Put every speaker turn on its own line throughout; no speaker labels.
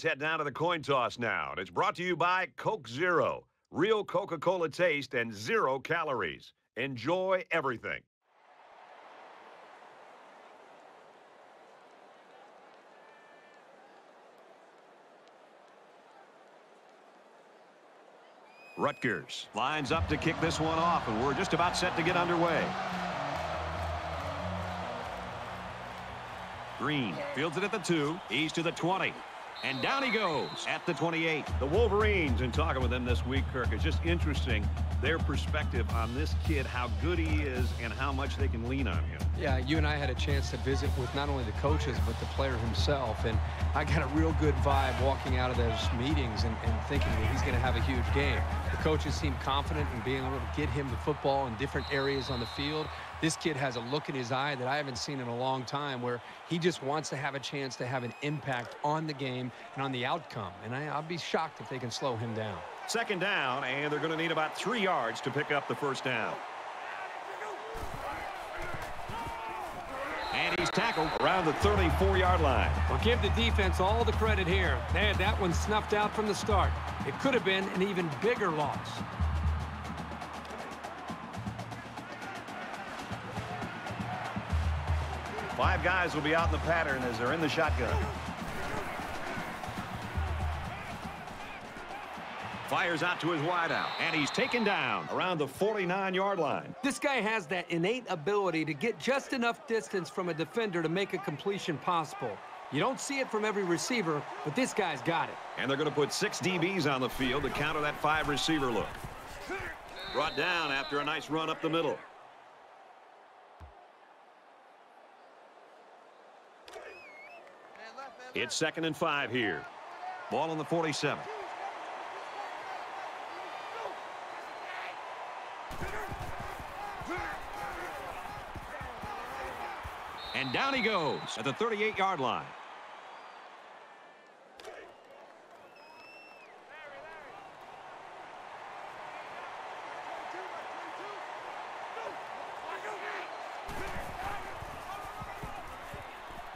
Let's head down to the coin toss now. And it's brought to you by Coke Zero. Real Coca-Cola taste and zero calories. Enjoy everything. Rutgers lines up to kick this one off, and we're just about set to get underway. Green fields it at the two. He's to the 20. And down he goes at the 28. The Wolverines, in talking with them this week, Kirk, is just interesting their perspective on this kid, how good he is, and how much they can lean on him.
Yeah, you and I had a chance to visit with not only the coaches, but the player himself. And I got a real good vibe walking out of those meetings and, and thinking that he's going to have a huge game. The coaches seem confident in being able to get him the football in different areas on the field. This kid has a look in his eye that I haven't seen in a long time where he just wants to have a chance to have an impact on the game and on the outcome. And I, I'll be shocked if they can slow him down.
Second down, and they're going to need about three yards to pick up the first down. And he's tackled around the 34-yard line.
Well, give the defense all the credit here. They had that one snuffed out from the start. It could have been an even bigger loss.
Five guys will be out in the pattern as they're in the shotgun. Fires out to his wideout, and he's taken down around the 49-yard line.
This guy has that innate ability to get just enough distance from a defender to make a completion possible. You don't see it from every receiver, but this guy's got it.
And they're going to put six DBs on the field to counter that five-receiver look. Brought down after a nice run up the middle. It's second and five here. Ball on the 47. And down he goes at the 38-yard line.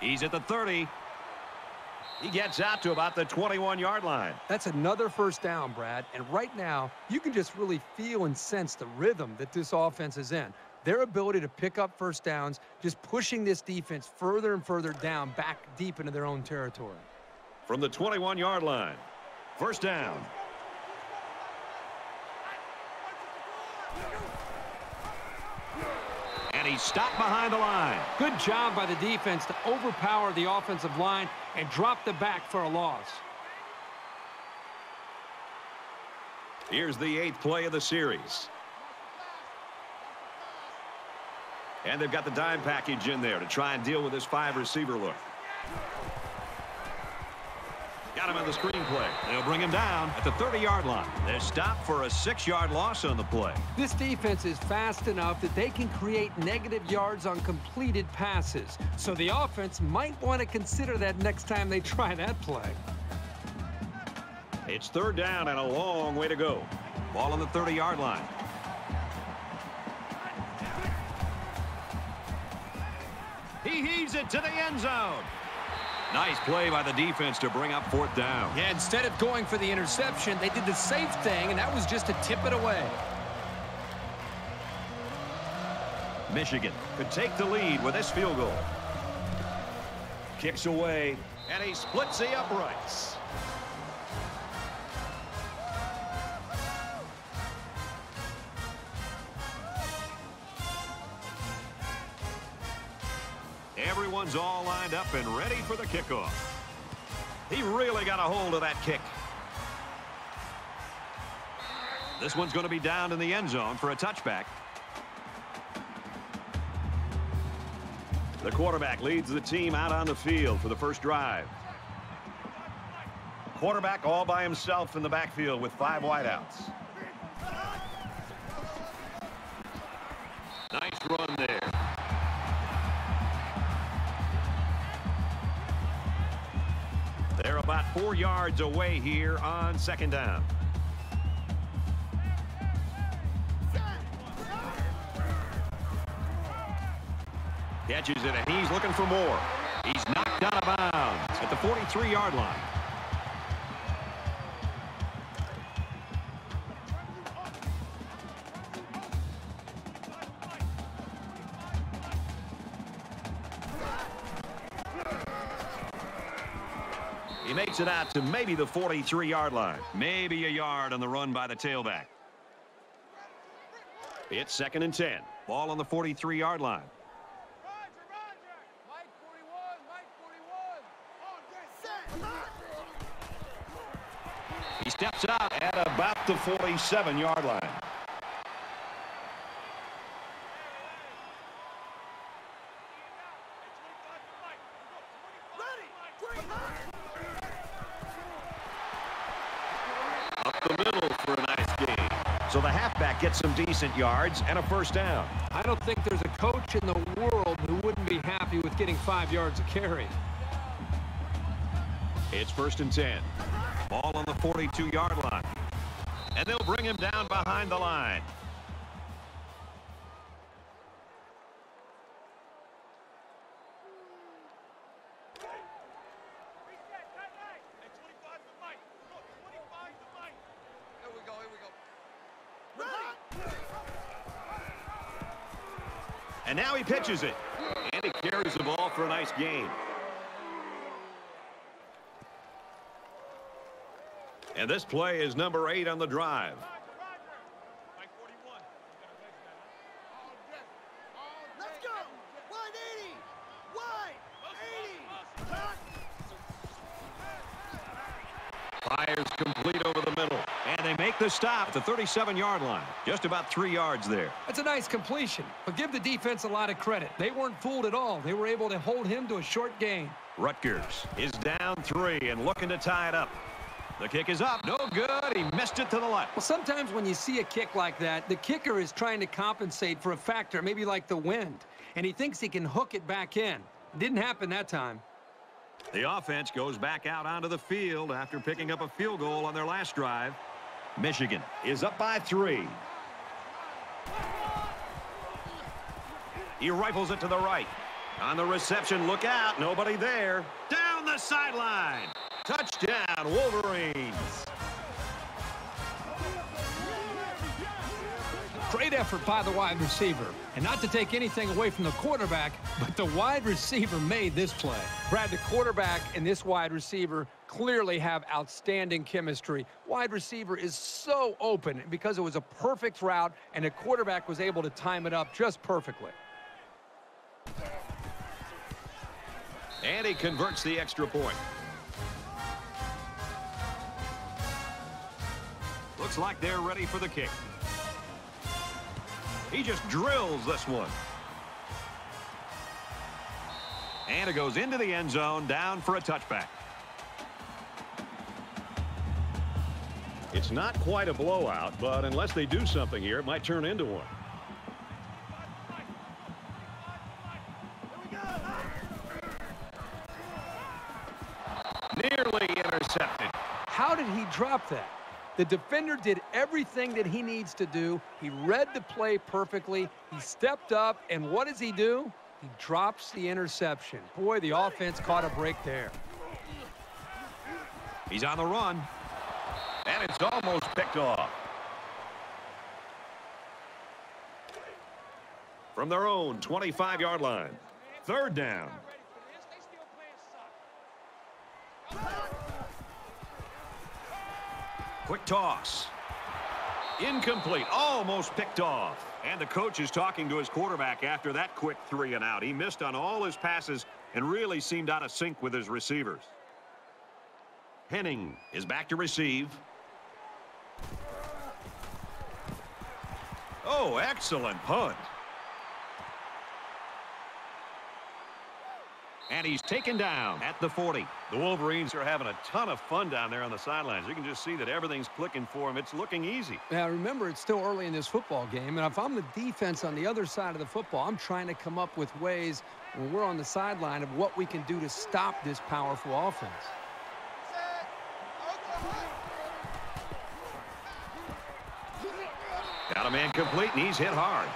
He's at the 30. He gets out to about the 21-yard line.
That's another first down, Brad. And right now, you can just really feel and sense the rhythm that this offense is in. Their ability to pick up first downs, just pushing this defense further and further down, back deep into their own territory.
From the 21-yard line, first down. And he's stopped behind the line.
Good job by the defense to overpower the offensive line and drop the back for a loss.
Here's the eighth play of the series. And they've got the dime package in there to try and deal with this five receiver look. Got him on the screenplay. They'll bring him down at the 30-yard line. They're stopped for a six-yard loss on the play.
This defense is fast enough that they can create negative yards on completed passes. So the offense might want to consider that next time they try that play.
It's third down and a long way to go. Ball on the 30-yard line. He heaves it to the end zone. Nice play by the defense to bring up fourth down.
Yeah, instead of going for the interception, they did the safe thing, and that was just to tip it away.
Michigan could take the lead with this field goal. Kicks away, and he splits the uprights. Everyone's all lined up and ready for the kickoff. He really got a hold of that kick. This one's going to be down in the end zone for a touchback. The quarterback leads the team out on the field for the first drive. Quarterback all by himself in the backfield with five wideouts. Nice run four yards away here on second down. Catches it, and he's looking for more. He's knocked out of bounds at the 43-yard line. He makes it out to maybe the 43-yard line. Maybe a yard on the run by the tailback. It's second and 10. Ball on the 43-yard line. He steps out at about the 47-yard line. Up the middle for a nice game. So halfback gets some decent yards and a first down.
I don't think there's a coach in the world who wouldn't be happy with getting five yards of carry.
It's first and 10. Ball on the 42-yard line. And they'll bring him down behind the line. And now he pitches it. And he carries the ball for a nice game. And this play is number eight on the drive.
Let's go! 180! Wide 80!
Fires complete over the middle. And they make the stop at the 37-yard line. Just about three yards there.
That's a nice completion, but give the defense a lot of credit. They weren't fooled at all. They were able to hold him to a short gain.
Rutgers is down three and looking to tie it up. The kick is up. No good. He missed it to the left.
Well, sometimes when you see a kick like that, the kicker is trying to compensate for a factor, maybe like the wind, and he thinks he can hook it back in. Didn't happen that time.
The offense goes back out onto the field after picking up a field goal on their last drive. Michigan is up by three. He rifles it to the right. On the reception, look out. Nobody there. Down the sideline. Touchdown, Wolverines.
Effort by the wide receiver. And not to take anything away from the quarterback, but the wide receiver made this play. Brad, the quarterback and this wide receiver clearly have outstanding chemistry. Wide receiver is so open because it was a perfect route, and the quarterback was able to time it up just perfectly.
And he converts the extra point. Looks like they're ready for the kick. He just drills this one. And it goes into the end zone, down for a touchback. It's not quite a blowout, but unless they do something here, it might turn into one. Nearly intercepted.
How did he drop that? The defender did everything that he needs to do. He read the play perfectly. He stepped up, and what does he do? He drops the interception. Boy, the offense caught a break there.
He's on the run. And it's almost picked off. From their own 25-yard line. Third down. Quick toss. Incomplete. Almost picked off. And the coach is talking to his quarterback after that quick three and out. He missed on all his passes and really seemed out of sync with his receivers. Henning is back to receive. Oh, excellent punt. And he's taken down at the 40. The Wolverines are having a ton of fun down there on the sidelines. You can just see that everything's clicking for them. It's looking easy.
Now, remember, it's still early in this football game, and if I'm the defense on the other side of the football, I'm trying to come up with ways when we're on the sideline of what we can do to stop this powerful offense.
Got a man complete, and he's hit hard.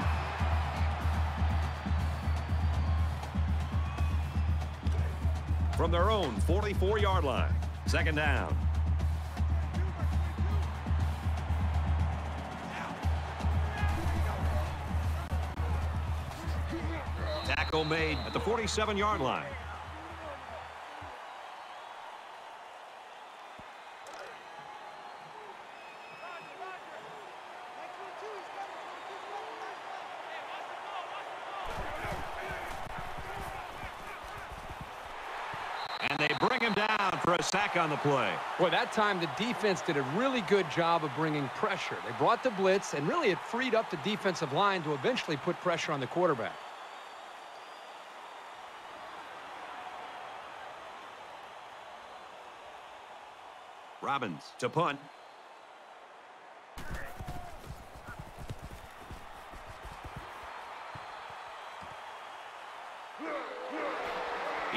From their own 44-yard line. Second down. Tackle made at the 47-yard line. A sack on the play.
Well, that time the defense did a really good job of bringing pressure. They brought the blitz, and really it freed up the defensive line to eventually put pressure on the quarterback.
Robbins to punt.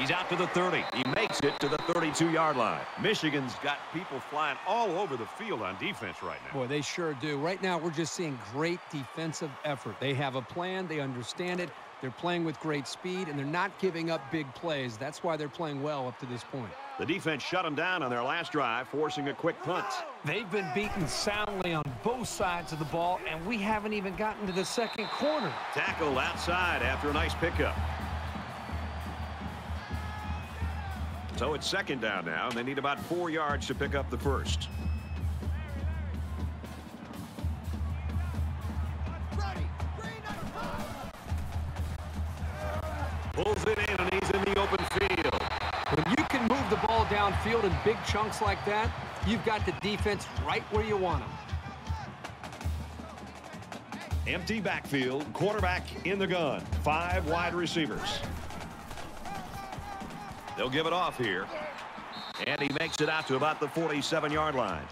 He's out to the 30. He makes it to the 32-yard line. Michigan's got people flying all over the field on defense right now.
Boy, they sure do. Right now, we're just seeing great defensive effort. They have a plan. They understand it. They're playing with great speed, and they're not giving up big plays. That's why they're playing well up to this point.
The defense shut them down on their last drive, forcing a quick punt.
They've been beaten soundly on both sides of the ball, and we haven't even gotten to the second quarter.
Tackle outside after a nice pickup. So it's second down now, and they need about four yards to pick up the first.
Ready. Green number five.
Pulls it in, and he's in the open field.
When you can move the ball downfield in big chunks like that, you've got the defense right where you want them.
Empty backfield, quarterback in the gun. Five wide receivers. They'll give it off here. And he makes it out to about the 47-yard line.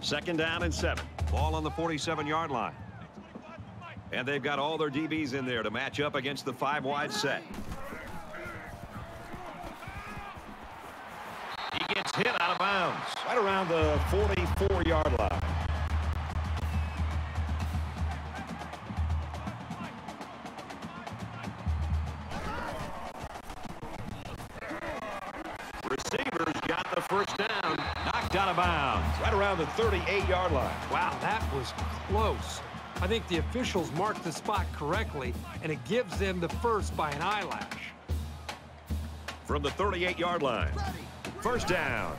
Second down and seven. Ball on the 47-yard line. And they've got all their DBs in there to match up against the five-wide set. He gets hit out of bounds right around the 44-yard line. Around the 38-yard line.
Wow, that was close. I think the officials marked the spot correctly, and it gives them the first by an eyelash.
From the 38-yard line. First down.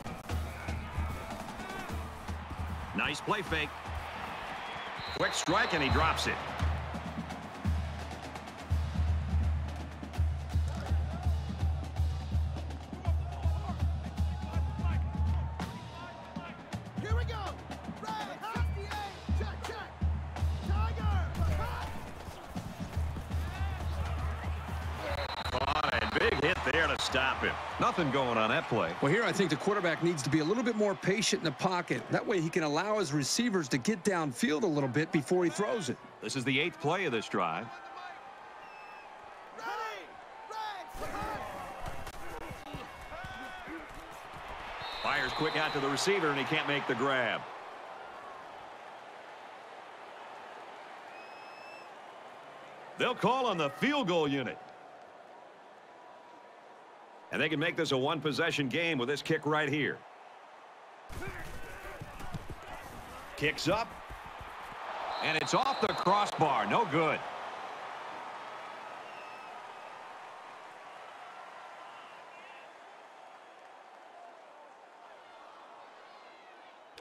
Nice play fake. Quick strike, and he drops it. Stop him. Nothing going on that play.
Well, here I think the quarterback needs to be a little bit more patient in the pocket. That way he can allow his receivers to get downfield a little bit before he throws it.
This is the eighth play of this drive. Fires quick out to the receiver, and he can't make the grab. They'll call on the field goal unit. And they can make this a one-possession game with this kick right here. Kicks up. And it's off the crossbar. No good.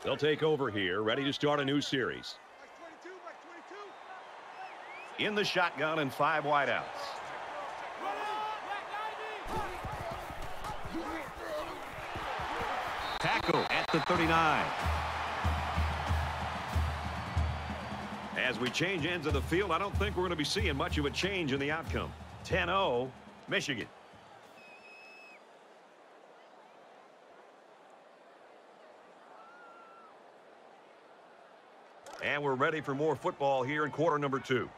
They'll take over here, ready to start a new series. In the shotgun and five wideouts. Tackle at the 39. As we change ends of the field, I don't think we're going to be seeing much of a change in the outcome. 10-0, Michigan. And we're ready for more football here in quarter number two.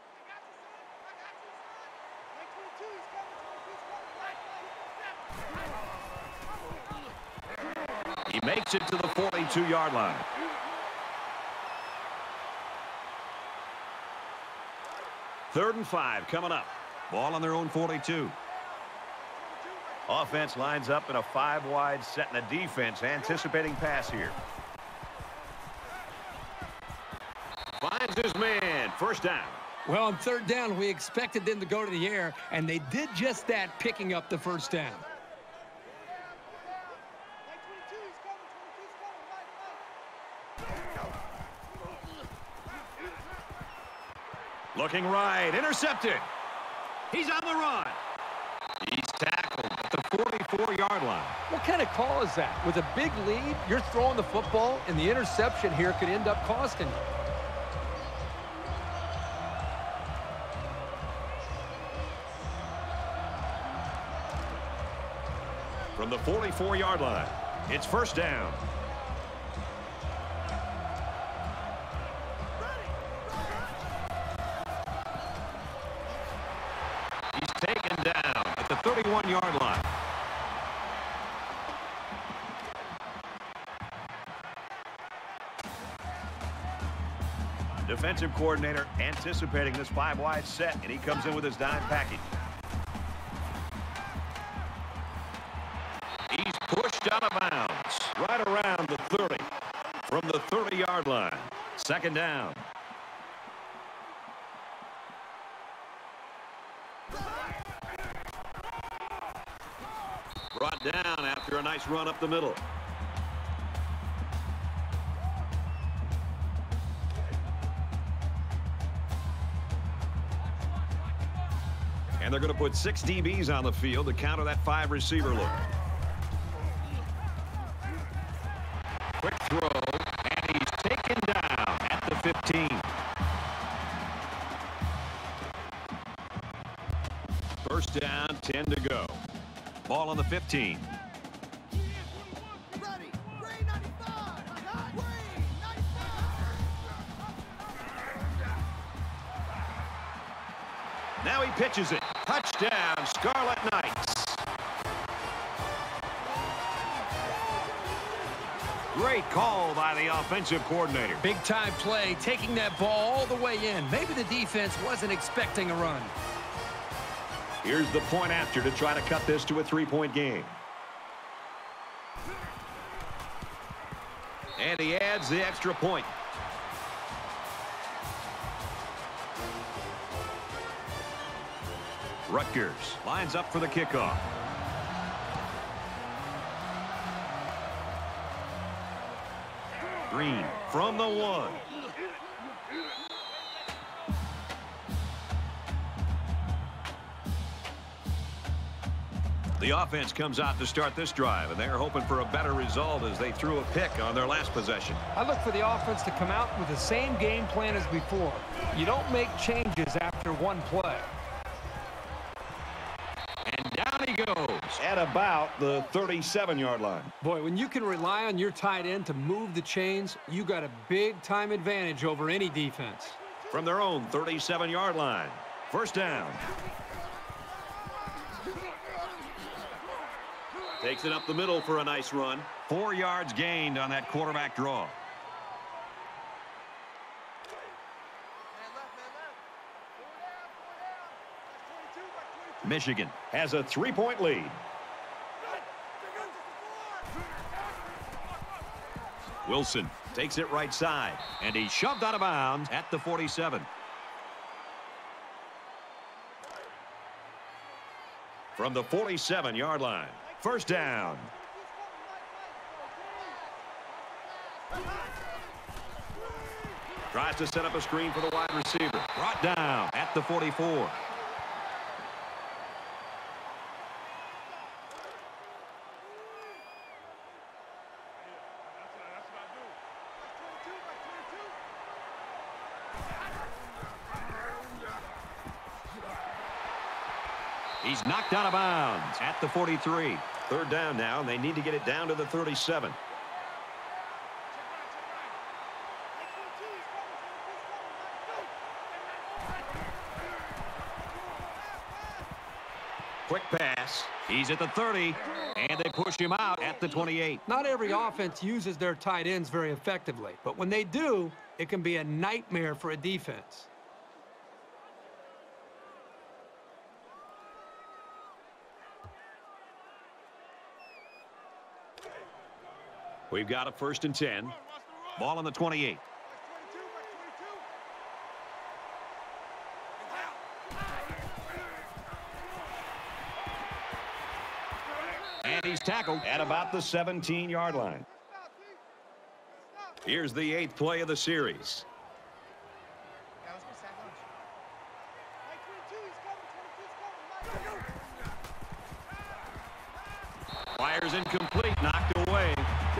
He makes it to the 42-yard line. Third and five coming up. Ball on their own 42. Offense lines up in a five-wide set and a defense anticipating pass here. Finds his man. First down.
Well, on third down, we expected them to go to the air, and they did just that, picking up the first down.
Looking right. Intercepted. He's on the run. He's tackled at the 44-yard line.
What kind of call is that? With a big lead, you're throwing the football, and the interception here could end up costing you.
From the 44-yard line, it's first down. Defensive coordinator anticipating this five-wide set, and he comes in with his dime package. He's pushed out of bounds right around the 30 from the 30-yard line. Second down. Brought down after a nice run up the middle. They're going to put six DBs on the field to counter that five receiver look. Quick throw, and he's taken down at the 15. First down, 10 to go. Ball on the 15. Great call by the offensive coordinator.
Big time play, taking that ball all the way in. Maybe the defense wasn't expecting a run.
Here's the point after to try to cut this to a three-point game. And he adds the extra point. Rutgers lines up for the kickoff. Green from the one. The offense comes out to start this drive, and they're hoping for a better result as they threw a pick on their last possession.
I look for the offense to come out with the same game plan as before. You don't make changes after one play.
And down he goes at about the 37-yard line.
Boy, when you can rely on your tight end to move the chains, you got a big-time advantage over any defense.
From their own 37-yard line. First down. Takes it up the middle for a nice run. Four yards gained on that quarterback draw.
Man left, man left. Four down, four down. That's 22, that's 22.
Michigan has a three-point lead. Wilson takes it right side, and he's shoved out of bounds at the 47. From the 47-yard line, first down. Tries to set up a screen for the wide receiver. Brought down at the 44. He's knocked out of bounds at the 43. Third down now, and they need to get it down to the 37. Quick pass. He's at the 30, and they push him out at the 28.
Not every offense uses their tight ends very effectively, but when they do, it can be a nightmare for a defense.
We've got a first and 10. Ball on the 28. And he's tackled at about the 17-yard line. Here's the eighth play of the series.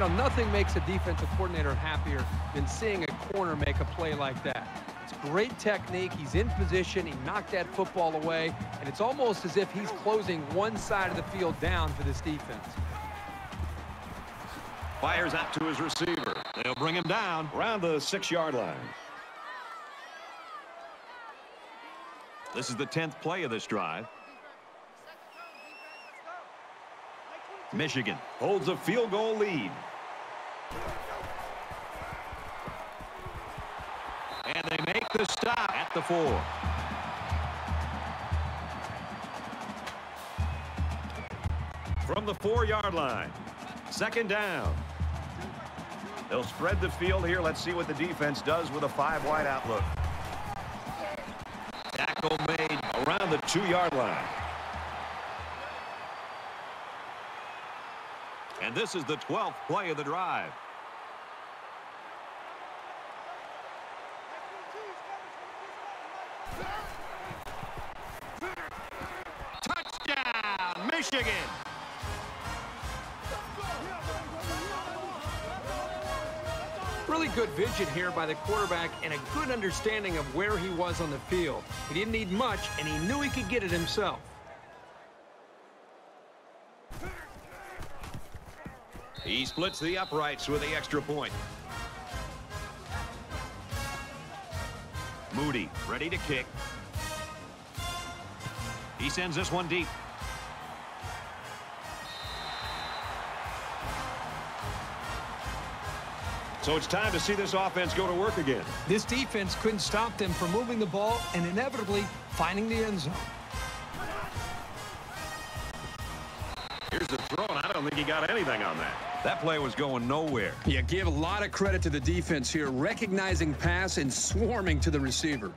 Know, nothing makes a defensive coordinator happier than seeing a corner make a play like that. It's great technique. He's in position. He knocked that football away. And it's almost as if he's closing one side of the field down for this defense.
Fires out to his receiver. They'll bring him down around the six-yard line. This is the 10th play of this drive. Michigan holds a field goal lead. And they make the stop at the four. From the four-yard line, second down. They'll spread the field here. Let's see what the defense does with a five-wide outlook. Tackle made around the two-yard line. And this is the 12th play of the drive. Touchdown, Michigan!
Really good vision here by the quarterback and a good understanding of where he was on the field. He didn't need much, and he knew he could get it himself.
He splits the uprights with the extra point. Moody ready to kick. He sends this one deep. So it's time to see this offense go to work again.
This defense couldn't stop them from moving the ball and inevitably finding the end zone.
Here's the throw, and I don't think he got anything on that. That play was going nowhere.
Yeah, give a lot of credit to the defense here, recognizing pass and swarming to the receiver.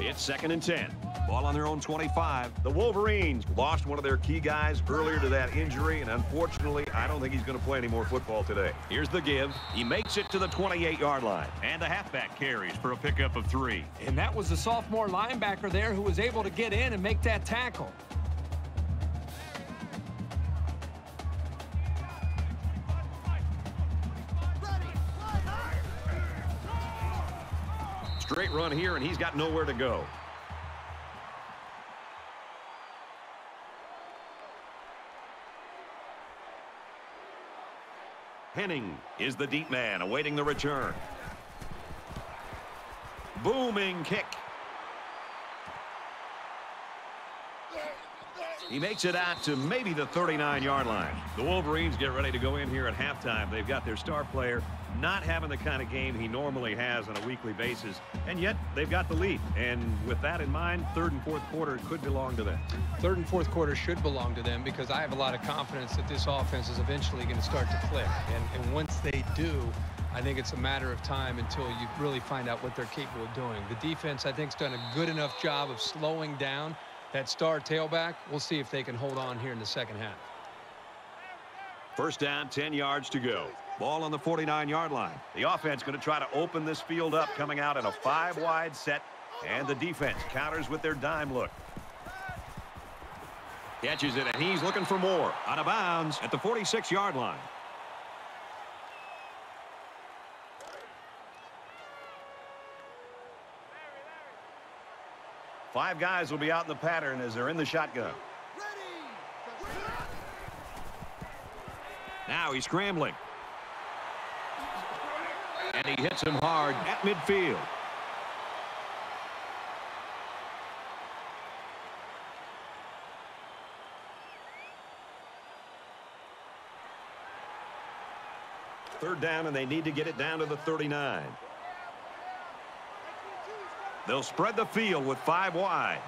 It's second and 10. Ball on their own 25. The Wolverines lost one of their key guys earlier to that injury, and unfortunately, I don't think he's going to play any more football today. Here's the give. He makes it to the 28-yard line. And the halfback carries for a pickup of three.
And that was the sophomore linebacker there who was able to get in and make that tackle.
Straight run here, and he's got nowhere to go. Henning is the deep man awaiting the return. Booming kick. He makes it out to maybe the 39-yard line. The Wolverines get ready to go in here at halftime. They've got their star player not having the kind of game he normally has on a weekly basis, and yet they've got the lead. And with that in mind, third and fourth quarter could belong to them.
Third and fourth quarter should belong to them because I have a lot of confidence that this offense is eventually going to start to click. And, and once they do, I think it's a matter of time until you really find out what they're capable of doing. The defense, I think, has done a good enough job of slowing down that star tailback. We'll see if they can hold on here in the second half.
First down, 10 yards to go. Ball on the 49-yard line. The offense is going to try to open this field up, coming out in a five-wide set, and the defense counters with their dime look. Catches it, and he's looking for more. Out of bounds at the 46-yard line. Five guys will be out in the pattern as they're in the shotgun. Now he's scrambling. And he hits him hard at midfield. Third down, and they need to get it down to the 39. They'll spread the field with five wide.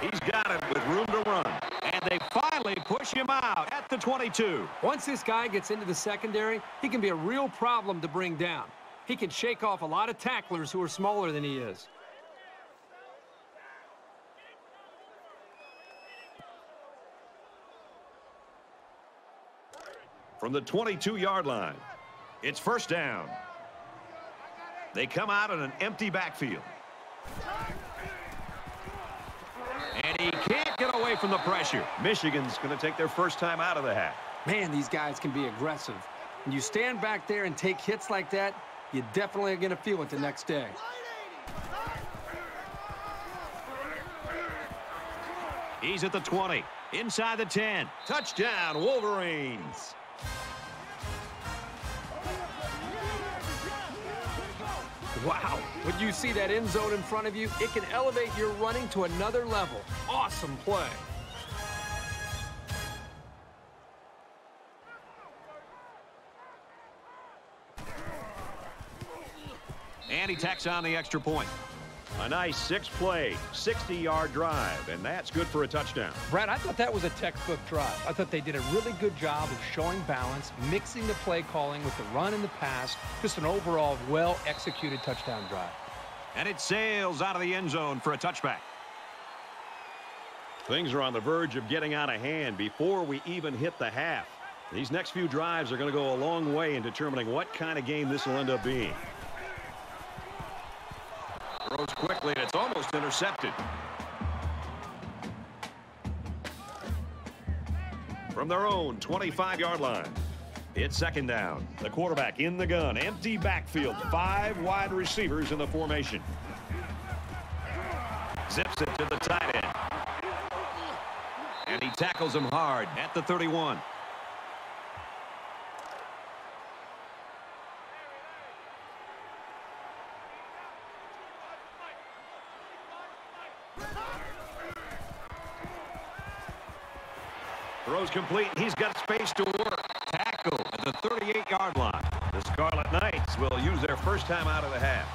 He's got it with room to run. And they finally push him out at the 22.
Once this guy gets into the secondary, he can be a real problem to bring down. He can shake off a lot of tacklers who are smaller than he is.
From the 22-yard line, it's first down. They come out in an empty backfield. And he Can't get away from the pressure. Michigan's going to take their first time out of the half.
Man, these guys can be aggressive. When you stand back there and take hits like that, you definitely are going to feel it the next day.
He's at the 20. Inside the 10. Touchdown, Wolverines.
Wow. When you see that end zone in front of you, it can elevate your running to another level. Awesome play.
And he tacks on the extra point. A nice six-play, 60-yard drive, and that's good for a touchdown.
Brad, I thought that was a textbook drive. I thought they did a really good job of showing balance, mixing the play calling with the run and the pass. Just an overall well-executed touchdown drive.
And it sails out of the end zone for a touchback. Things are on the verge of getting out of hand before we even hit the half. These next few drives are going to go a long way in determining what kind of game this will end up being. Throws quickly, and it's almost intercepted. From their own 25-yard line. It's second down. The quarterback in the gun. Empty backfield. Five wide receivers in the formation. Zips it to the tight end. And he tackles him hard at the 31. throws complete. He's got space to work. Tackle at the 38-yard line. The Scarlet Knights will use their first time out of the half.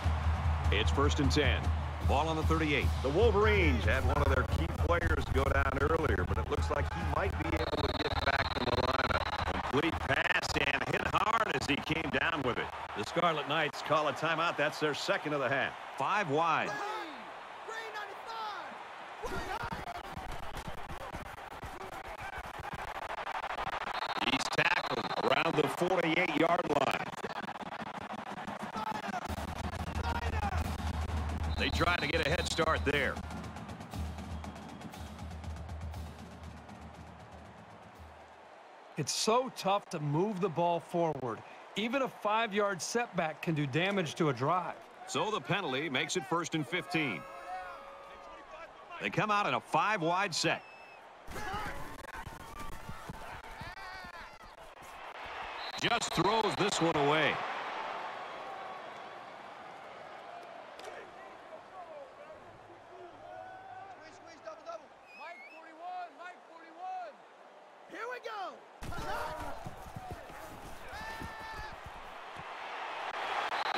It's first and 10. Ball on the 38. The Wolverines had one of their key players go down earlier, but it looks like he might be able to get back in the lineup. Complete pass and hit hard as he came down with it. The Scarlet Knights call a timeout. That's their second of the half. Five wide. Green, 95. The 48-yard line. They tried to get a head start there.
It's so tough to move the ball forward. Even a five-yard setback can do damage to a drive.
So the penalty makes it first and 15. They come out in a five-wide set. Just throws this one away.
Squeeze, squeeze, double, double. Mike 41, Mike 41. Here we go.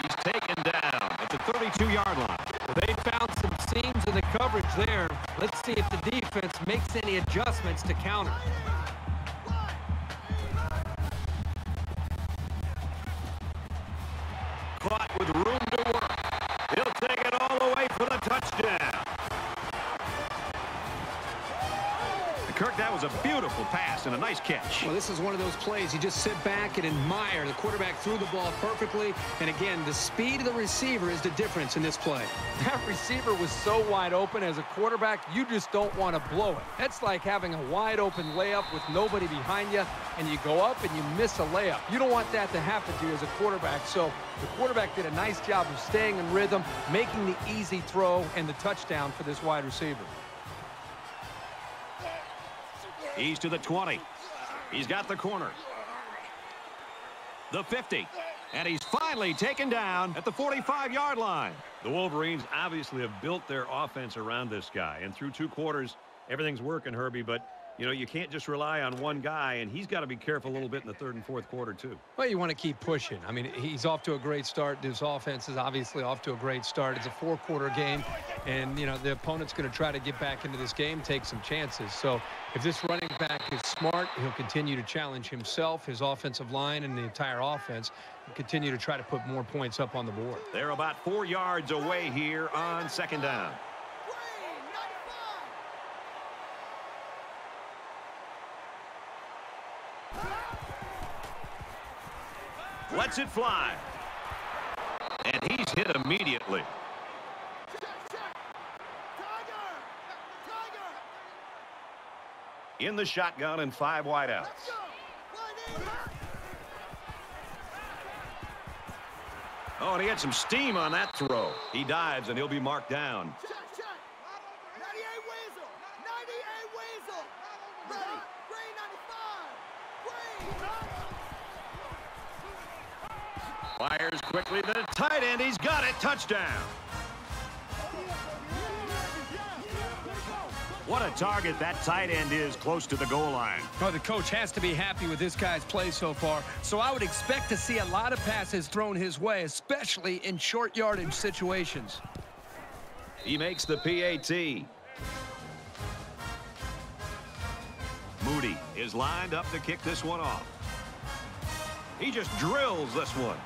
He's taken down at the 32-yard line.
They found some seams in the coverage there. Let's see if the defense makes any adjustments to counter.
Kirk, that was a beautiful pass and a nice catch.
Well, this is one of those plays you just sit back and admire. The quarterback threw the ball perfectly, and again, the speed of the receiver is the difference in this play. That receiver was so wide open as a quarterback, you just don't want to blow it. That's like having a wide open layup with nobody behind you, and you go up and you miss a layup. You don't want that to happen to you as a quarterback, so the quarterback did a nice job of staying in rhythm, making the easy throw, and the touchdown for this wide receiver.
He's to the 20. He's got the corner. The 50. And he's finally taken down at the 45-yard line. The Wolverines obviously have built their offense around this guy. And through two quarters, everything's working, Herbie. But, you know, you can't just rely on one guy. And he's got to be careful a little bit in the third and fourth quarter, too.
Well, you want to keep pushing. I mean, he's off to a great start. This offense is obviously off to a great start. It's a four-quarter game, and, you know, the opponent's going to try to get back into this game, take some chances. So if this running back is smart, he'll continue to challenge himself, his offensive line, and the entire offense, and continue to try to put more points up on the board.
They're about four yards away here on second down.
Green, 95.
Lets it fly. And he's hit immediately.
Check, check. Tiger. Tiger.
in the shotgun and five wideouts. Oh, and he had some steam on that throw. He dives, and he'll be marked down.
Check, check. 98 Weasel. 98 Weasel. Ready. Green 95. Green.
Fires quickly to the tight end. He's got it. Touchdown. What a target that tight end is close to the goal line.
Oh, the coach has to be happy with this guy's play so far. So I would expect to see a lot of passes thrown his way, especially in short yardage situations.
He makes the PAT. Moody is lined up to kick this one off. He just drills this one.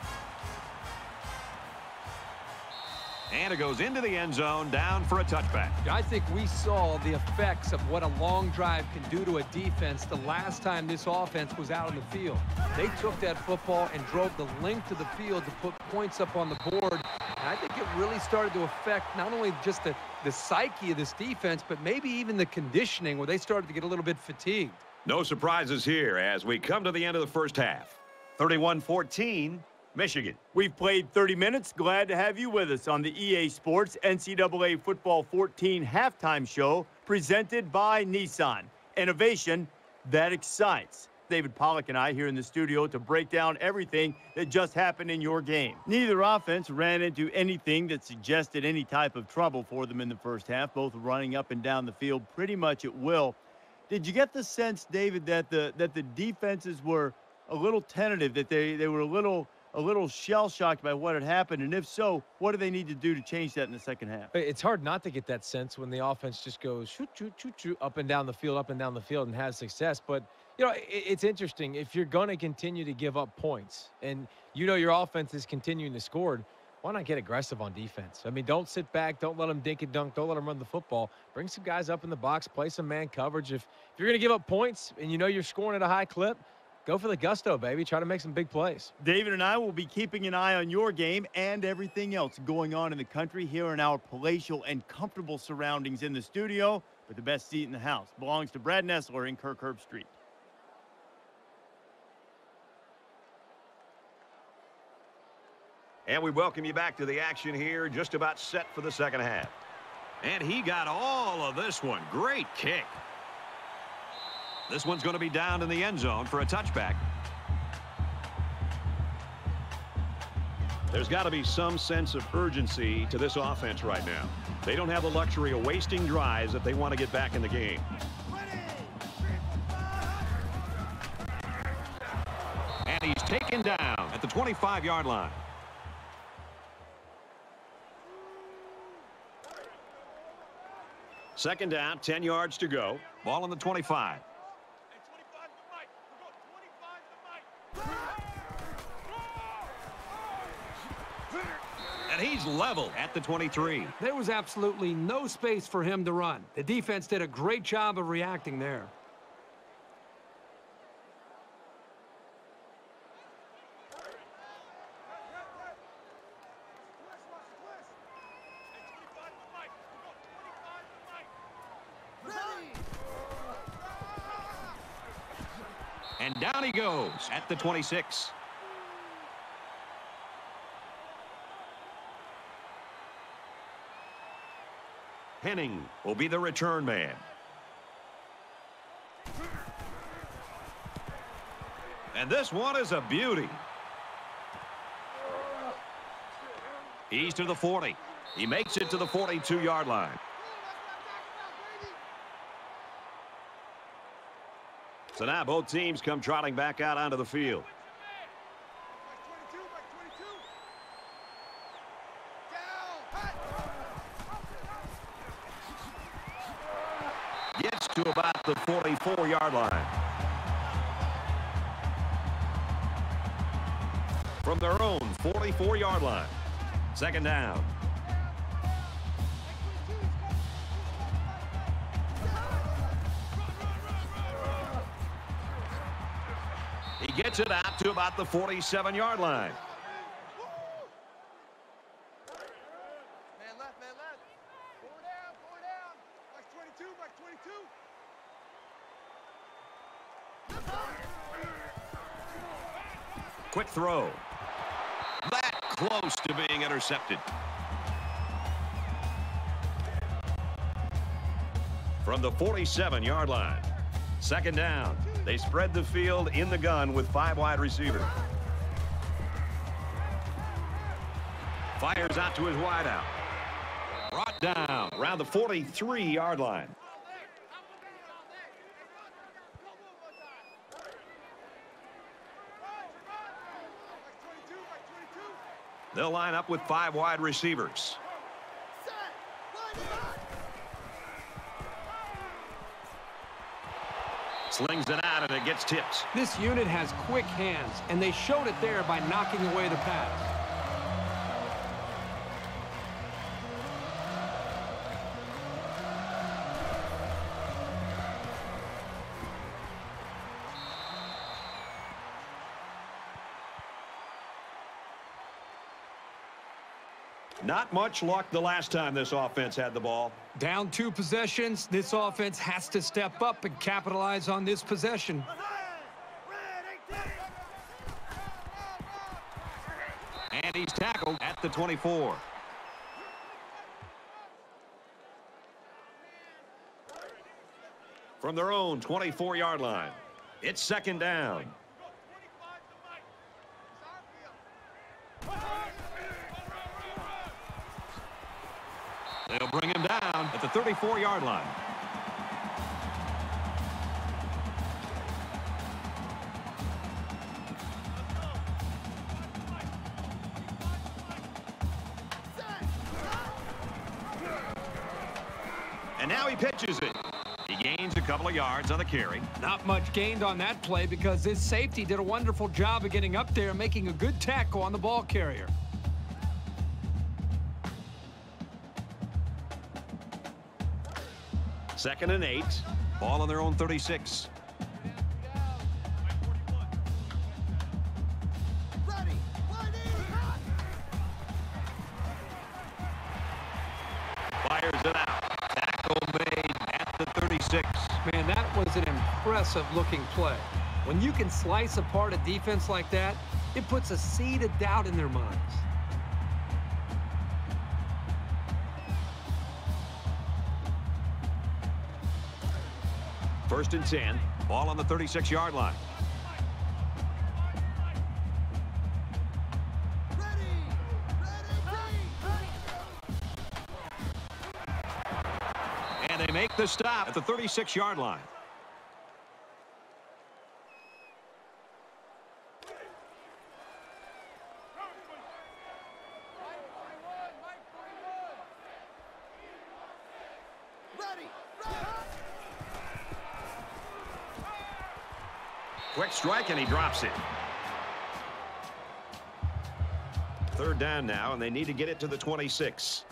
And it goes into the end zone, down for a touchback.
I think we saw the effects of what a long drive can do to a defense the last time this offense was out on the field. They took that football and drove the length of the field to put points up on the board. And I think it really started to affect not only just the, the psyche of this defense, but maybe even the conditioning where they started to get a little bit fatigued.
No surprises here as we come to the end of the first half. 31-14, Michigan.
We've played 30 minutes. Glad to have you with us on the EA Sports NCAA Football 14 halftime show presented by Nissan. Innovation that excites. David Pollack and I here in the studio to break down everything that just happened in your game. Neither offense ran into anything that suggested any type of trouble for them in the first half, both running up and down the field pretty much at will. Did you get the sense, David, that the that the defenses were a little tentative, that they, they were a little a little shell shocked by what had happened? And if so, what do they need to do to change that in the second half?
It's hard not to get that sense when the offense just goes shoot, shoot, shoot, shoot, up and down the field, up and down the field, and has success. But you know, it, it's interesting if you're going to continue to give up points, and you know your offense is continuing to score. Why not get aggressive on defense? I mean, don't sit back. Don't let them dink and dunk. Don't let them run the football. Bring some guys up in the box. Play some man coverage. If, if you're going to give up points and you know you're scoring at a high clip, go for the gusto, baby. Try to make some big plays.
David and I will be keeping an eye on your game and everything else going on in the country here in our palatial and comfortable surroundings in the studio. But the best seat in the house belongs to Brad Nessler in Kirk Herbstreit.
And we welcome you back to the action here, just about set for the second half. And he got all of this one. Great kick. This one's going to be down in the end zone for a touchback. There's got to be some sense of urgency to this offense right now. They don't have the luxury of wasting drives if they want to get back in the game. And he's taken down at the 25-yard line. Second down, 10 yards to go. Ball on the 25. And he's level at the 23.
There was absolutely no space for him to run. The defense did a great job of reacting there.
And down he goes at the 26. Henning will be the return man. And this one is a beauty. He's to the 40. He makes it to the 42-yard line. So now both teams come trotting back out onto the field. Gets to about the 44-yard line. From their own 44-yard line. Second down. gets it out to about the 47-yard line. Quick throw. That close to being intercepted. From the 47-yard line. Second down. They spread the field in the gun with five wide receivers. Fires out to his wideout. Brought down around the 43-yard line. They'll line up with five wide receivers. Slings it out, and it gets tipped.
This unit has quick hands, and they showed it there by knocking away the pass.
Not much luck the last time this offense had the ball.
Down two possessions, this offense has to step up and capitalize on this possession.
And he's tackled at the 24. From their own 24-yard line. It's second down. Bring him down at the 34-yard line. And now he pitches it. He gains a couple of yards on the carry.
Not much gained on that play because this safety did a wonderful job of getting up there and making a good tackle on the ball carrier.
Second and eight. Ball on their own 36. Fires it out. Tackle made at the 36.
Man, that was an impressive looking play. When you can slice apart a defense like that, it puts a seed of doubt in their minds.
First and 10. Ball on the 36-yard line. And they make the stop at the 36-yard line. Quick strike, and he drops it. Third down now, and they need to get it to the 26.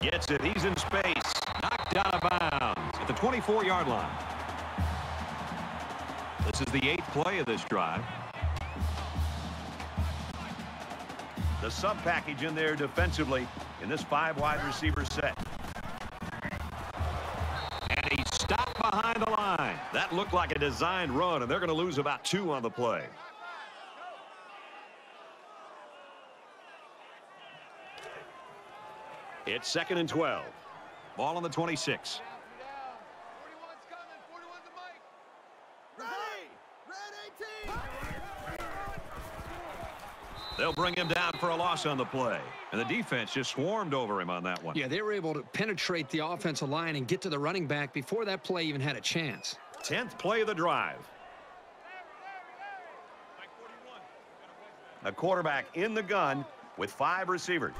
Gets it. He's in space. Knocked out of bounds at the 24-yard line. This is the eighth play of this drive. The sub package in there defensively in this five wide receiver set. And he stopped behind the line. That looked like a designed run, and they're going to lose about two on the play. It's second and 12. Ball on the 26. They'll bring him down for a loss on the play. And the defense just swarmed over him on that one.
Yeah, they were able to penetrate the offensive line and get to the running back before that play even had a chance.
10th play of the drive. A quarterback in the gun with five receivers.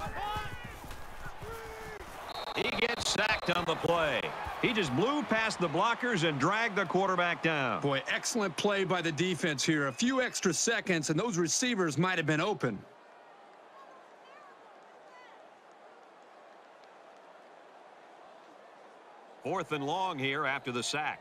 He gets sacked on the play. He just blew past the blockers and dragged the quarterback down.
Boy, excellent play by the defense here. A few extra seconds, and those receivers might have been open.
Fourth and long here after the sack.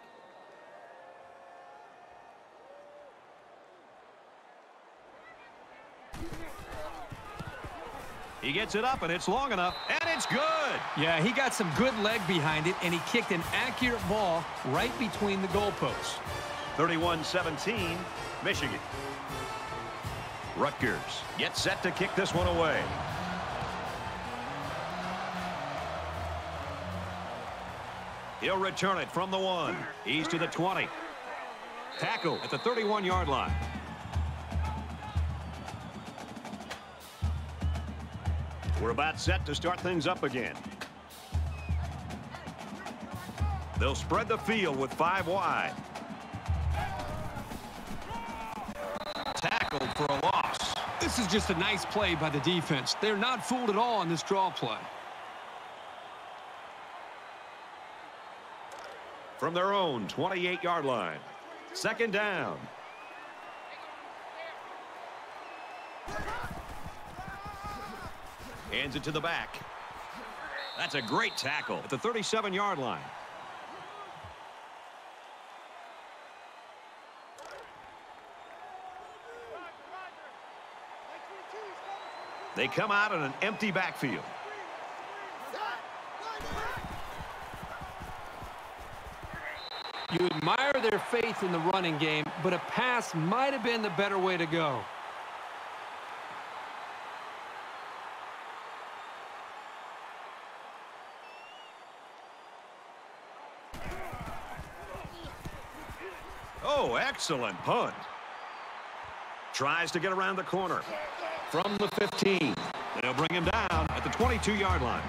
He gets it up, and it's long enough, and it's good.
Yeah, he got some good leg behind it, and he kicked an accurate ball right between the goalposts.
31-17, Michigan. Rutgers gets set to kick this one away. He'll return it from the one. He's to the 20. Tackle at the 31-yard line. We're about set to start things up again. They'll spread the field with five wide. Tackled for a loss.
This is just a nice play by the defense. They're not fooled at all on this draw play.
From their own 28-yard line. Second down. Hands it to the back. That's a great tackle at the 37-yard line. They come out in an empty backfield.
You admire their faith in the running game, but a pass might have been the better way to go.
Oh, excellent punt. Tries to get around the corner. From the 15. They'll bring him down at the 22-yard line.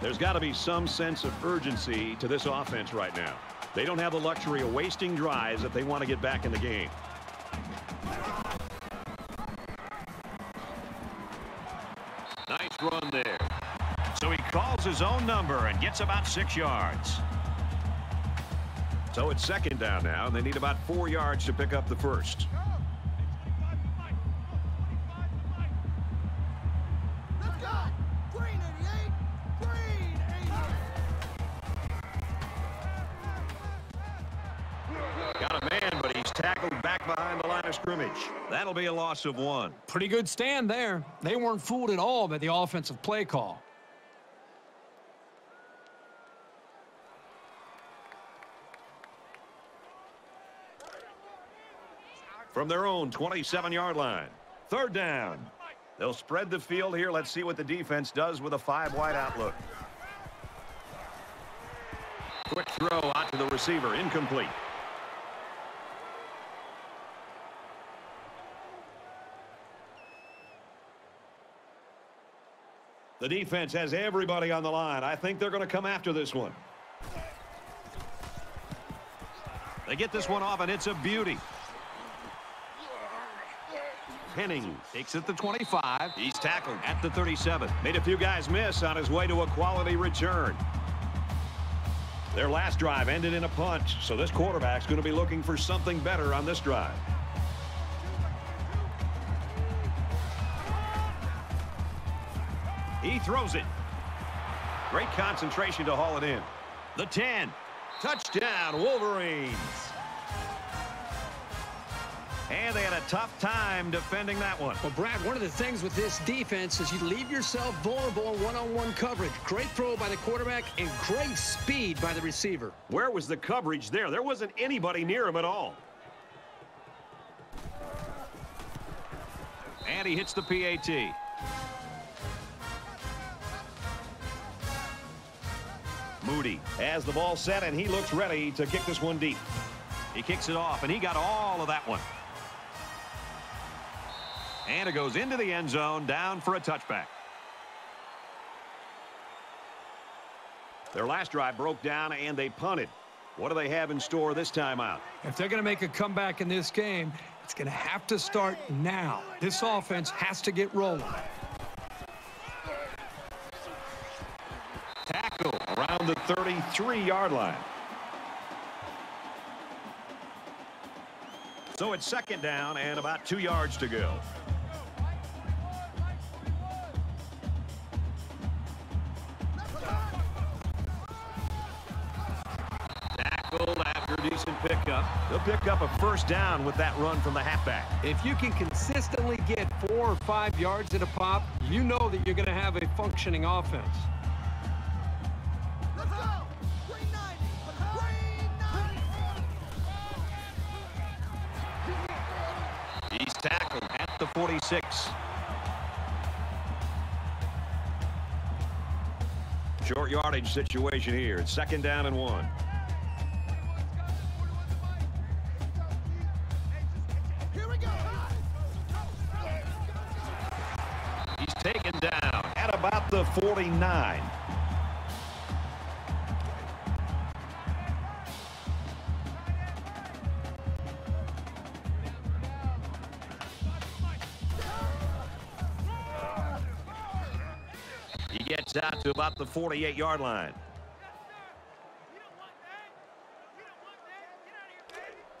There's got to be some sense of urgency to this offense right now. They don't have the luxury of wasting drives if they want to get back in the game. Nice run there. So he calls his own number and gets about six yards. So it's second down now, and they need about four yards to pick up the first.
Let's go! Green 88! Green 88!
Got a man, but he's tackled back behind the line of scrimmage. That'll be a loss of one.
Pretty good stand there. They weren't fooled at all by the offensive play call.
From their own 27-yard line. Third down. They'll spread the field here. Let's see what the defense does with a five-wide outlook. Quick throw out to the receiver. Incomplete. The defense has everybody on the line. I think they're going to come after this one. They get this one off, and it's a beauty. Henning takes it to 25. He's tackled at the 37. Made a few guys miss on his way to a quality return. Their last drive ended in a punt, so this quarterback's going to be looking for something better on this drive. He throws it. Great concentration to haul it in. The 10. Touchdown, Wolverines. And they had a tough time defending that one.
Well, Brad, one of the things with this defense is you leave yourself vulnerable in one-on-one coverage. Great throw by the quarterback and great speed by the receiver.
Where was the coverage there? There wasn't anybody near him at all. And he hits the PAT. Moody has the ball set, and he looks ready to kick this one deep. He kicks it off, and he got all of that one. And it goes into the end zone, down for a touchback. Their last drive broke down, and they punted. What do they have in store this time out?
If they're going to make a comeback in this game, it's going to have to start now. This offense has to get rolling.
Tackle around the 33-yard line. So it's second down and about two yards to go. Pickup. They'll pick up a first down with that run from the halfback.
If you can consistently get four or five yards at a pop, you know that you're going to have a functioning offense.
Let's go! Green 90! Green 90!
He's tackled at the 46. Short yardage situation here. It's second down and one. About the 49. He gets out to about the 48-yard line.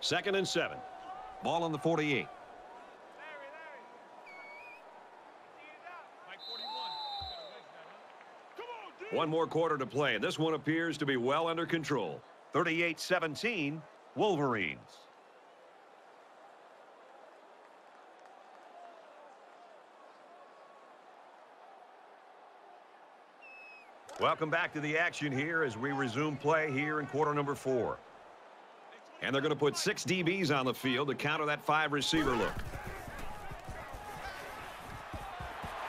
Second and seven. Ball on the 48. One more quarter to play, and this one appears to be well under control. 38-17, Wolverines. Welcome back to the action here as we resume play here in quarter number four. And they're going to put six DBs on the field to counter that five receiver look.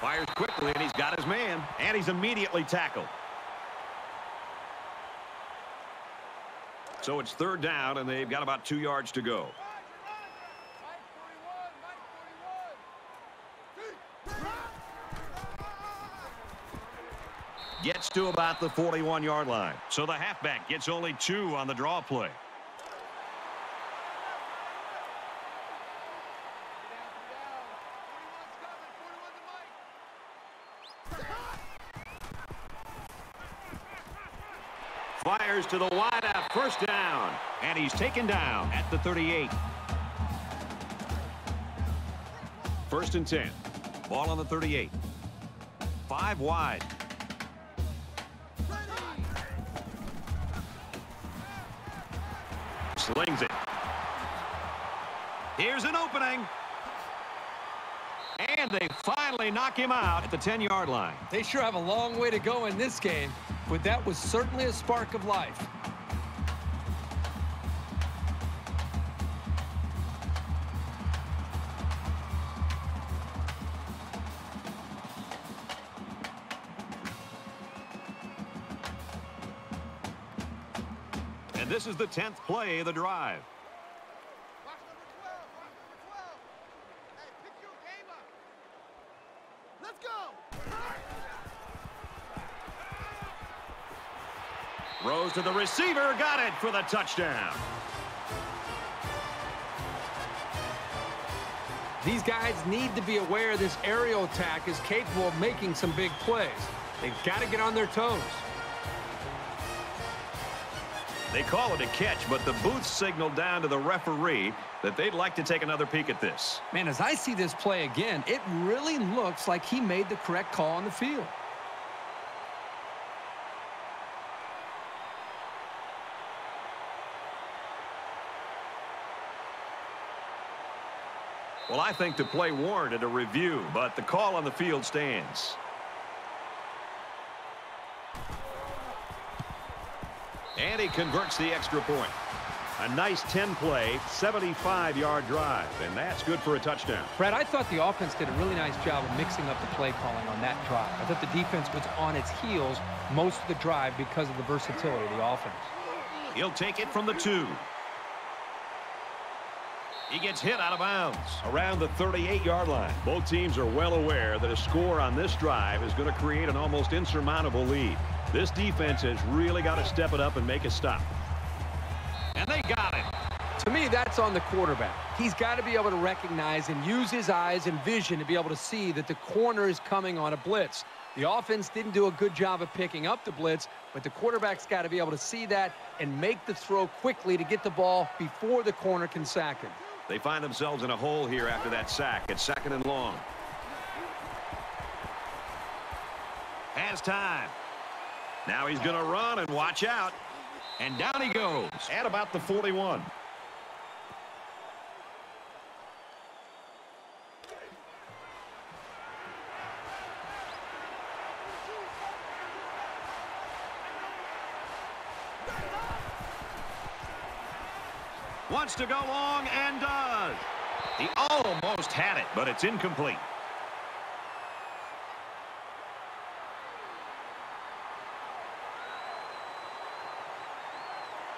Fires quickly, and he's got his man, and he's immediately tackled. So it's third down, and they've got about two yards to go. Gets to about the 41-yard line. So the halfback gets only two on the draw play. Fires to the wide out. first down. And he's taken down at the 38. First and 10. Ball on the 38. Five wide. Slings it. Here's an opening. And they finally knock him out at the 10-yard line.
They sure have a long way to go in this game, but that was certainly a spark of life.
And this is the 10th play of the drive.
Watch number 12. Watch number 12. Hey, pick your game up. Let's
Rose to the receiver, got it for the touchdown.
These guys need to be aware this aerial attack is capable of making some big plays. They've got to get on their toes.
They call it a catch, but the booth signaled down to the referee that they'd like to take another peek at this.
Man, as I see this play again, it really looks like he made the correct call on the field.
Well, I think the play warranted a review, but the call on the field stands. And he converts the extra point. A nice 10-play, 75-yard drive, and that's good for a touchdown.
Brad, I thought the offense did a really nice job of mixing up the play calling on that drive. I thought the defense was on its heels most of the drive because of the versatility of the offense.
He'll take it from the two. He gets hit out of bounds around the 38-yard line. Both teams are well aware that a score on this drive is going to create an almost insurmountable lead. This defense has really got to step it up and make a stop. And they got it.
To me, that's on the quarterback. He's got to be able to recognize and use his eyes and vision to be able to see that the corner is coming on a blitz. The offense didn't do a good job of picking up the blitz, but the quarterback's got to be able to see that and make the throw quickly to get the ball before the corner can sack him.
They find themselves in a hole here after that sack. It's second and long. Has time. Now he's going to run and watch out. And down he goes at about the 41. Wants to go long and does. He almost had it, but it's incomplete.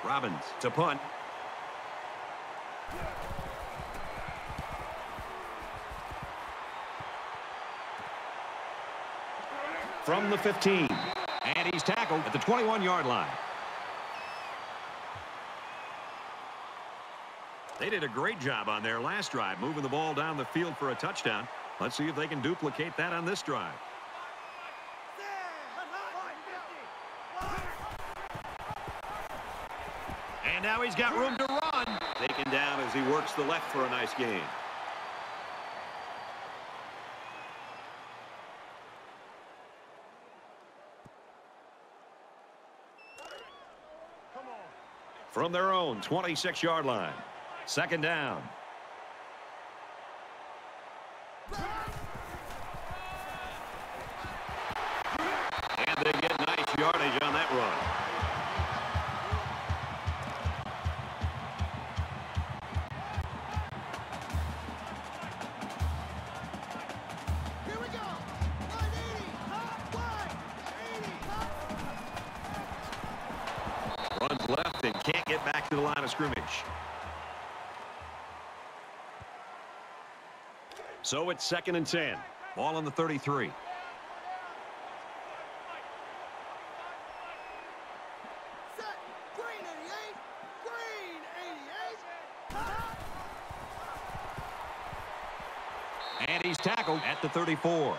Robbins to punt. From the 15. And he's tackled at the 21-yard line. They did a great job on their last drive, moving the ball down the field for a touchdown. Let's see if they can duplicate that on this drive. And now he's got room to run. Taken down as he works the left for a nice gain. From their own 26-yard line. Second down. So it's second and 10. Ball on the 33.
Set. Green 88. Green 88. Hot.
And he's tackled at the 34.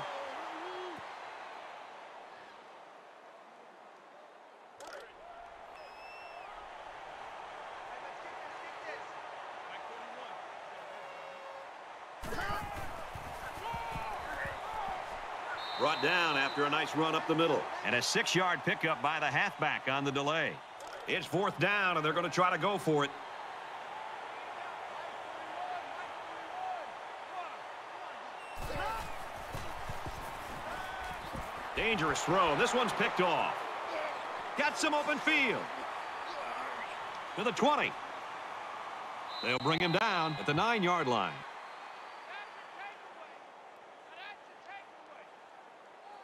Brought down after a nice run up the middle. And a six-yard pickup by the halfback on the delay. It's fourth down, and they're going to try to go for it. Dangerous throw. This one's picked off. Got some open field. To the 20. They'll bring him down at the nine-yard line.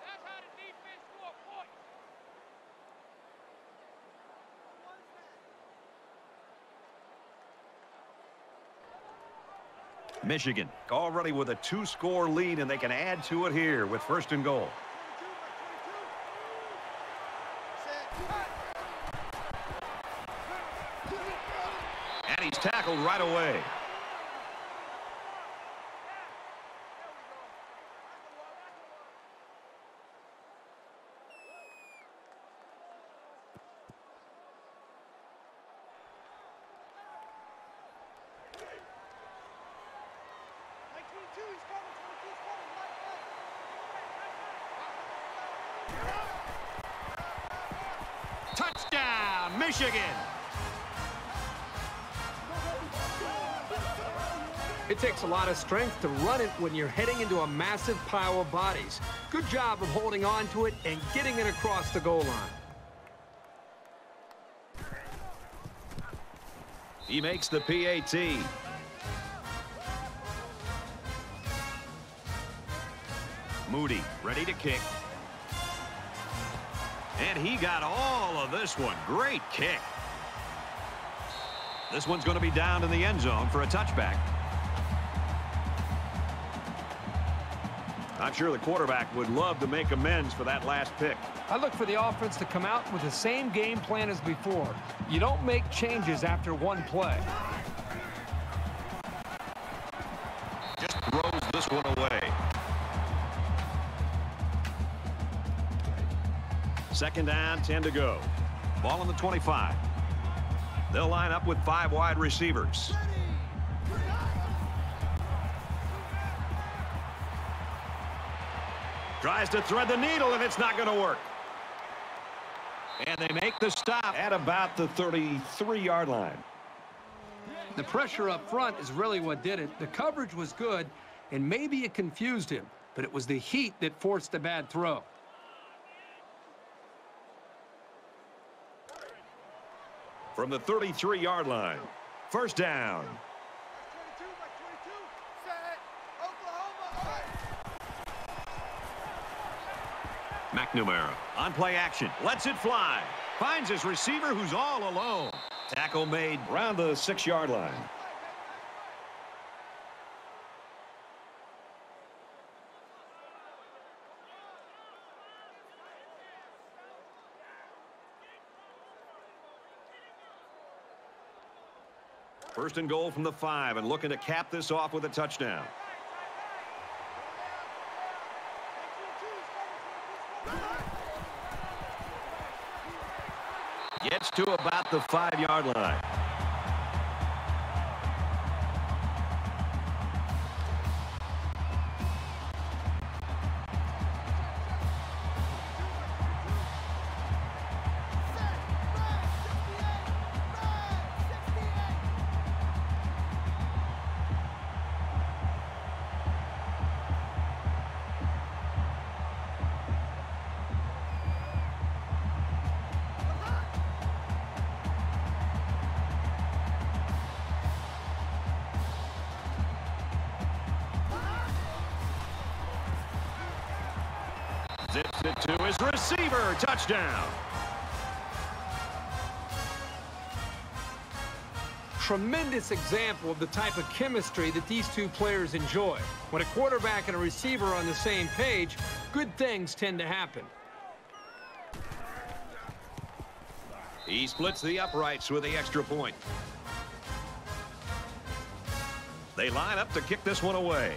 That's how the defense score points.
Michigan already with a two-score lead, and they can add to it here with first and goal. And he's tackled right away.
A lot of strength to run it when you're heading into a massive pile of bodies. Good job of holding on to it and getting it across the goal line.
He makes the PAT. Moody ready to kick. And he got all of this one. Great kick. This one's going to be down in the end zone for a touchback. I'm sure the quarterback would love to make amends for that last pick.
I look for the offense to come out with the same game plan as before. You don't make changes after one play.
Just throws this one away. Second down, 10 to go. Ball on the 25. They'll line up with five wide receivers. Tries to thread the needle, and it's not going to work. And they make the stop at about the 33-yard line.
The pressure up front is really what did it. The coverage was good, and maybe it confused him, but it was the heat that forced the bad throw.
From the 33-yard line, First down.
Watch 22, watch 22. Set. Oklahoma.
McNamara on play action. Lets it fly. Finds his receiver who's all alone. Tackle made around the six-yard line. First and goal from the five and looking to cap this off with a touchdown. To about the five-yard line. It to his receiver. Touchdown.
Tremendous example of the type of chemistry that these two players enjoy. When a quarterback and a receiver are on the same page, good things tend to happen.
He splits the uprights with the extra point. They line up to kick this one away.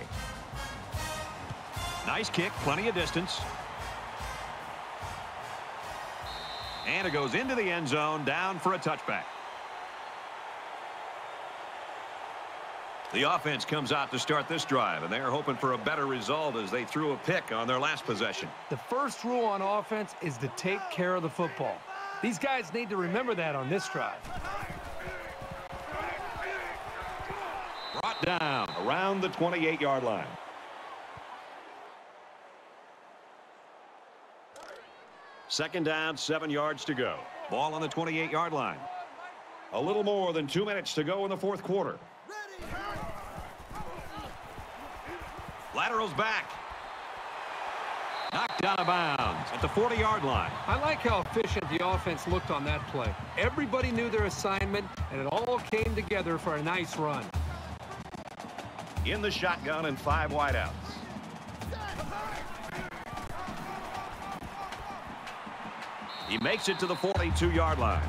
Nice kick, plenty of distance. And it goes into the end zone, down for a touchback. The offense comes out to start this drive, and they're hoping for a better result as they threw a pick on their last possession.
The first rule on offense is to take care of the football. These guys need to remember that on this drive.
Brought down around the 28-yard line. Second down, seven yards to go. Ball on the 28-yard line. A little more than two minutes to go in the fourth quarter. Laterals back. Knocked out of bounds at the 40-yard line.
I like how efficient the offense looked on that play. Everybody knew their assignment, and it all came together for a nice run.
In the shotgun and five wideouts. He makes it to the 42-yard line.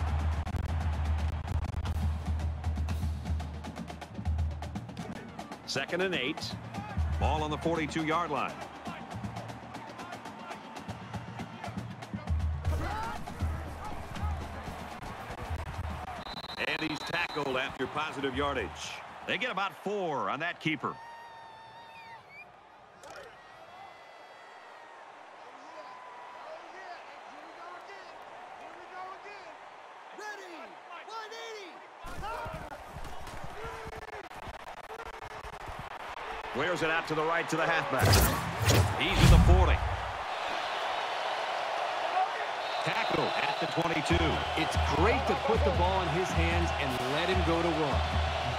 Second and eight. Ball on the 42-yard line. And he's tackled after positive yardage. They get about four on that keeper. Clears it out to the right to the halfback. He's at the 40. Tackle at the 22.
It's great to put the ball in his hands and let him go to work.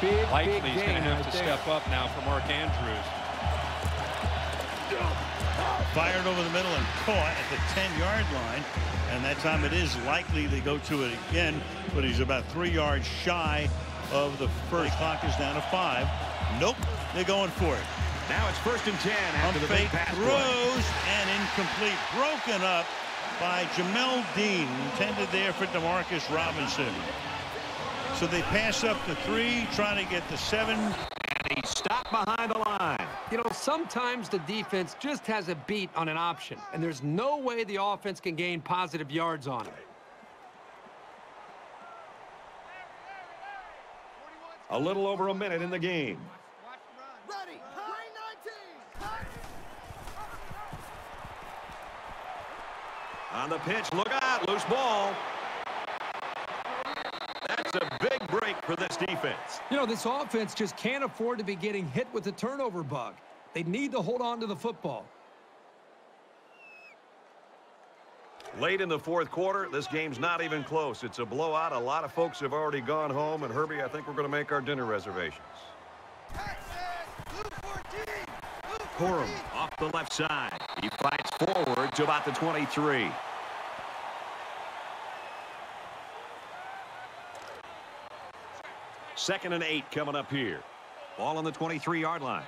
Big,
Likely
big
he's going to have
right
to
there.
step up now for Mark Andrews.
Fired over the middle and caught at the 10-yard line. And that time it is likely they go to it again, but he's about three yards shy of the first. Clock is down to five. Nope, they're going for it.
Now it's first and 10 after the big
fake
pass play.
throws and incomplete. Broken up by Jamel Dean, intended there for Demarcus Robinson. So they pass up the three, trying to get the seven.
And he stopped behind the line.
You know, sometimes the defense just has a beat on an option, and there's no way the offense can gain positive yards on it.
A little over a minute in the game.
Ready. Green 19.
On the pitch, look out, loose ball. That's a big break for this defense.
You know, this offense just can't afford to be getting hit with the turnover bug. They need to hold on to the football.
Late in the fourth quarter, this game's not even close. It's a blowout. A lot of folks have already gone home. And, Herbie, I think we're going to make our dinner reservations.
Texas, blue 14, blue 14.
Corum off the left side. He fights forward to about the 23. Second and eight coming up here. Ball on the 23-yard line.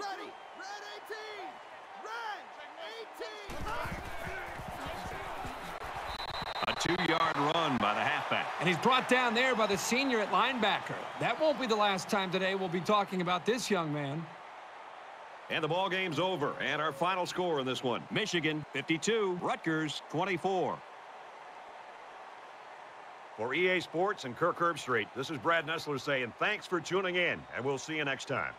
Ready, red 18, red 18.
A two-yard run by the halfback.
And he's brought down there by the senior at linebacker. That won't be the last time today we'll be talking about this young man.
And the ball game's over. And our final score in this one, Michigan 52, Rutgers 24. For EA Sports and Kirk Herbstreit, this is Brad Nessler saying thanks for tuning in, and we'll see you next time.